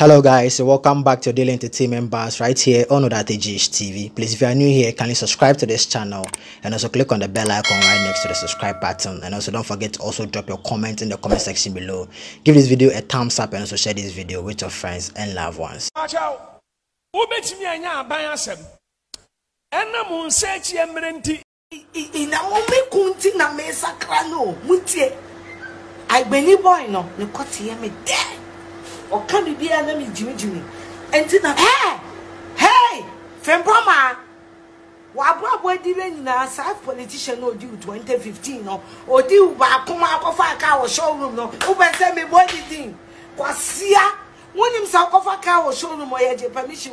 Hello guys, welcome back to Daily Entertainment Buzz right here on OdarteyGH TV. Please, if you are new here, kindly subscribe to this channel and also click on the bell icon right next to the subscribe button. And also don't forget to also drop your comment in the comment section below. Give this video a thumbs up and also share this video with your friends and loved ones. akyɛw wobɛtumi anya aban asɛm ɛna mo nsa akyi mmerɛ nti na wɔn kunti na mesakra no mutie agbeni boy no ɔka biribiara na me gyimigyimi nti na hɛ fɛmpɔma waboaboa di bɛ nyinaa saa politician no odi wo 2015 no odi wo baako ma akɔfa aka wɔ showroom no wobɛ sɛ mebɔ di din kwasia wonim sɛ wokɔfa kaa wɔ showroom ɔyɛ gye permission